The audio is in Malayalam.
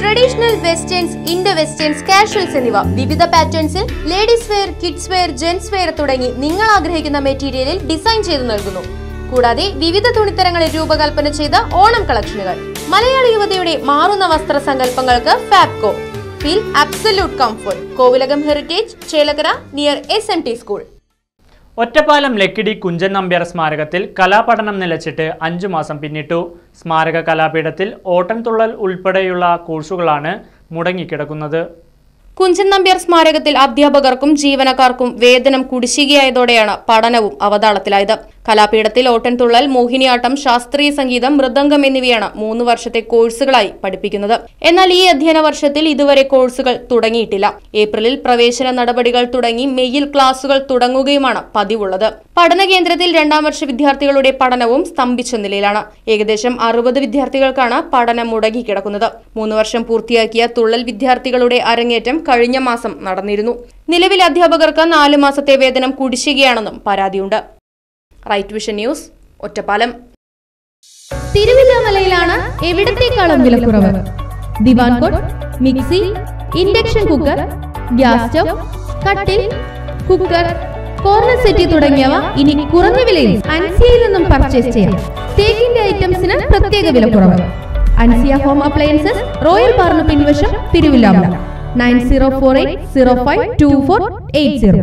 Traditional westerns Indo westerns casuals എന്നിവ. വിവിധ പാറ്റേൺസിൽ ladies wear kids wear gents wear തുടങ്ങി നിങ്ങൾ ആഗ്രഹിക്കുന്ന മെറ്റീരിയലിൽ ഡിസൈൻ ചെയ്തു നൽകുന്നു. കൂടാതെ വിവിധ തുണിത്തരങ്ങളിൽ രൂപകൽപ്പന ചെയ്ത ഓണം കളക്ഷനുകൾ. മലയാളി യുവതയുടെ മാറുന്ന വസ്ത്ര സങ്കല്പങ്ങൾക്ക് Fabco feel absolute comfort Kovilakam heritage Chelakkara near S M T school Ottapalam Lakkidi Kunchan Nambiar സ്മാരകത്തിൽ കലാപഠനം നിലച്ചിട്ട് അഞ്ചു മാസം പിന്നിട്ടു. സ്മാരക കലാപീഠത്തിൽ ഓട്ടൻതുള്ളൽ ഉൾപ്പെടെയുള്ള കോഴ്സുകളാണ് മുടങ്ങിക്കിടക്കുന്നത്. കുഞ്ചൻ നമ്പ്യാർ സ്മാരകത്തിൽ അധ്യാപകർക്കും ജീവനക്കാർക്കും വേതനം കുടിശ്ശികയായതോടെയാണ് പഠനവും അവതാളത്തിലായത്. കലാപീഠത്തിൽ ഓട്ടൻതുള്ളൽ മോഹിനിയാട്ടം ശാസ്ത്രീയ സംഗീതം മൃദംഗം എന്നിവയാണ് മൂന്ന് വർഷത്തെ കോഴ്സുകളായി പഠിപ്പിക്കുന്നത്. എന്നാൽ ഈ അധ്യയന വർഷത്തിൽ ഇതുവരെ കോഴ്സുകൾ തുടങ്ങിയിട്ടില്ല. ഏപ്രിലിൽ പ്രവേശന നടപടികൾ തുടങ്ങി മെയ്യിൽ ക്ലാസുകൾ തുടങ്ങുകയുമാണ് പതിവുള്ളത്. പഠന കേന്ദ്രത്തിൽ രണ്ടാം വർഷ വിദ്യാർത്ഥികളുടെ പഠനവും സ്തംഭിച്ച നിലയിലാണ്. ഏകദേശം അറുപത് വിദ്യാർത്ഥികൾക്കാണ് പഠനം മുടങ്ങിക്കിടക്കുന്നത് മൂന്ന് വർഷം പൂർത്തിയാക്കിയ തുള്ളൽ വിദ്യാർത്ഥികളുടെ അരങ്ങേറ്റം കഴിഞ്ഞ മാസം നടന്നിരുന്നു. നിലവിൽ അധ്യാപകർക്ക് നാല് മാസത്തെ വേതനം കുടിശ്ശികയാണെന്നും പരാതിയുണ്ട്. Right vision news Ottapalam. തിരുവില്ലാമലയിലാണ് എവിടത്തേക്കാളും വിലക്കുറവ്? Divan cot mixie induction cooker gas stove കട്ടിൽ കുക്കർ കോർണർ സെറ്റി തുടങ്ങിയവ ഇനി കുറഞ്ഞ വിലയിൽ അൻസിയയിൽ നിന്നും പർച്ചേസ് ചെയ്യാം. തേക്കിന്റെ ഐറ്റംസിന് പ്രത്യേക വിലക്കുറവ്. അൻസിയ ഹോം അപ്ലയൻസസ് റോയൽ പാർന്ന് പിൻവശം Thiruvilwamala nine zero four eight zero five two four eight zero.